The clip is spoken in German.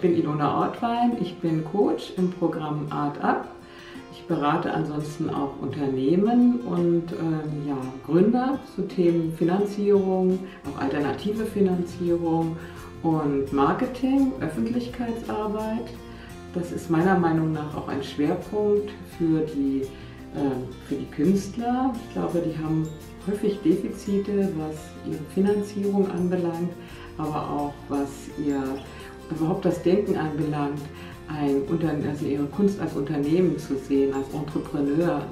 bin Ilona Ortwein, ich bin Coach im Programm Art Up. Ich berate ansonsten auch Unternehmen und ähm, ja, Gründer zu Themen Finanzierung, auch alternative Finanzierung und Marketing, Öffentlichkeitsarbeit. Das ist meiner Meinung nach auch ein Schwerpunkt für die, äh, für die Künstler. Ich glaube, die haben häufig Defizite, was ihre Finanzierung anbelangt, aber auch was ihr überhaupt das Denken anbelangt, ein, also ihre Kunst als Unternehmen zu sehen, als Entrepreneur.